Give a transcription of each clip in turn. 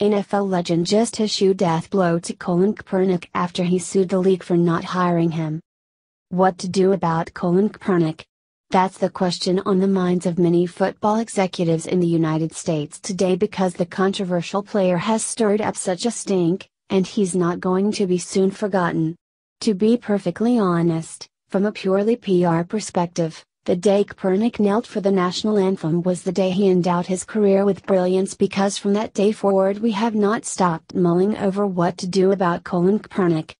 NFL legend just issued death blow to Colin Kaepernick after he sued the league for not hiring him. What to do about Colin Kaepernick? That's the question on the minds of many football executives in the United States today because the controversial player has stirred up such a stink, and he's not going to be soon forgotten. To be perfectly honest, from a purely PR perspective, the day Kaepernick knelt for the national anthem was the day he endowed his career with brilliance because from that day forward we have not stopped mulling over what to do about Colin Kaepernick.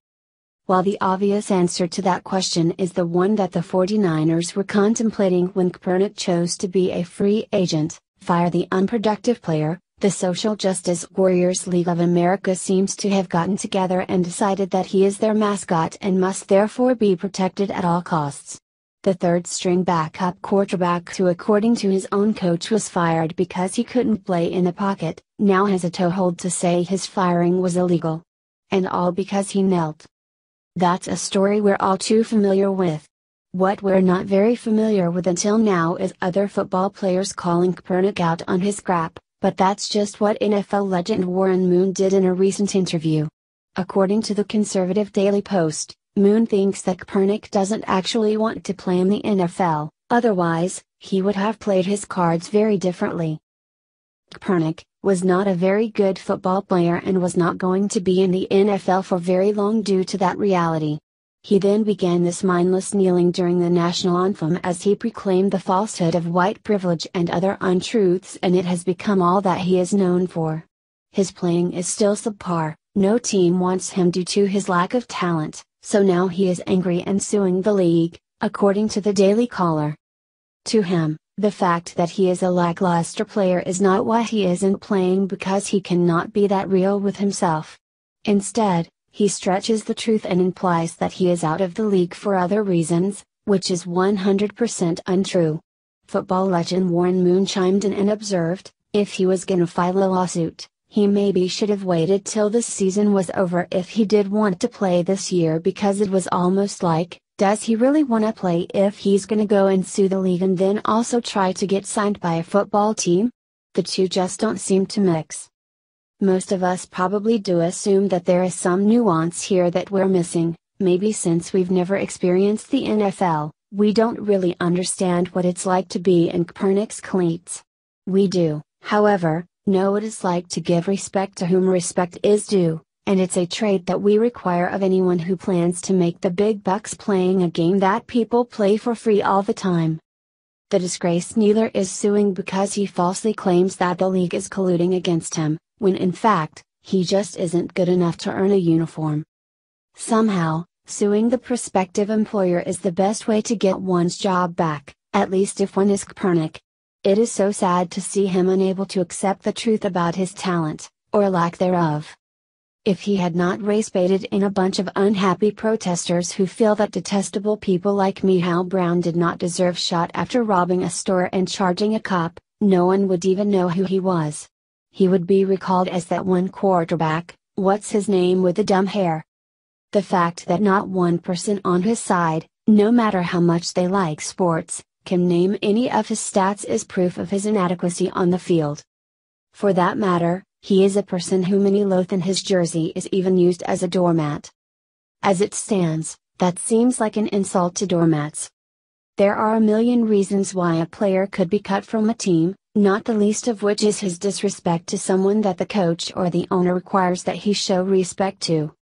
While the obvious answer to that question is the one that the 49ers were contemplating when Kaepernick chose to be a free agent, fire the unproductive player, the Social Justice Warriors League of America seems to have gotten together and decided that he is their mascot and must therefore be protected at all costs. The third string backup quarterback who according to his own coach was fired because he couldn't play in the pocket, now has a toehold to say his firing was illegal. And all because he knelt. That's a story we're all too familiar with. What we're not very familiar with until now is other football players calling Kaepernick out on his crap, but that's just what NFL legend Warren Moon did in a recent interview. According to the conservative Daily Post, Moon thinks that Kaepernick doesn't actually want to play in the NFL, otherwise, he would have played his cards very differently. Kaepernick was not a very good football player and was not going to be in the NFL for very long due to that reality. He then began this mindless kneeling during the national anthem as he proclaimed the falsehood of white privilege and other untruths and it has become all that he is known for. His playing is still subpar, no team wants him due to his lack of talent, so now he is angry and suing the league, according to the Daily Caller. To him, the fact that he is a lackluster player is not why he isn't playing because he cannot be that real with himself. Instead, he stretches the truth and implies that he is out of the league for other reasons, which is 100% untrue. Football legend Warren Moon chimed in and observed, if he was gonna file a lawsuit, he maybe should have waited till the season was over if he did want to play this year because it was almost like, does he really want to play if he's gonna go and sue the league and then also try to get signed by a football team? The two just don't seem to mix. Most of us probably do assume that there is some nuance here that we're missing, maybe since we've never experienced the NFL, we don't really understand what it's like to be in Kaepernick's cleats. We do, however, know what it's like to give respect to whom respect is due, and it's a trait that we require of anyone who plans to make the big bucks playing a game that people play for free all the time. The disgraced kneeler is suing because he falsely claims that the league is colluding against him, when in fact, he just isn't good enough to earn a uniform. Somehow, suing the prospective employer is the best way to get one's job back, at least if one is Kaepernick. It is so sad to see him unable to accept the truth about his talent, or lack thereof. If he had not race baited in a bunch of unhappy protesters who feel that detestable people like Michael Brown did not deserve shot after robbing a store and charging a cop, no one would even know who he was. He would be recalled as that one quarterback, what's his name with the dumb hair. The fact that not one person on his side, no matter how much they like sports, can name any of his stats is proof of his inadequacy on the field. For that matter, he is a person who many loathe and his jersey is even used as a doormat. As it stands, that seems like an insult to doormats. There are a million reasons why a player could be cut from a team, not the least of which is his disrespect to someone that the coach or the owner requires that he show respect to.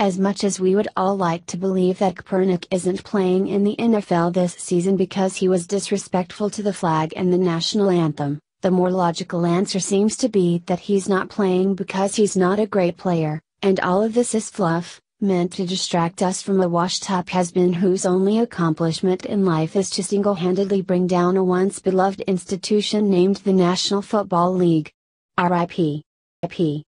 As much as we would all like to believe that Kaepernick isn't playing in the NFL this season because he was disrespectful to the flag and the national anthem, the more logical answer seems to be that he's not playing because he's not a great player, and all of this is fluff, meant to distract us from a washed up has been whose only accomplishment in life is to single handedly bring down a once beloved institution named the National Football League. RIP. IP.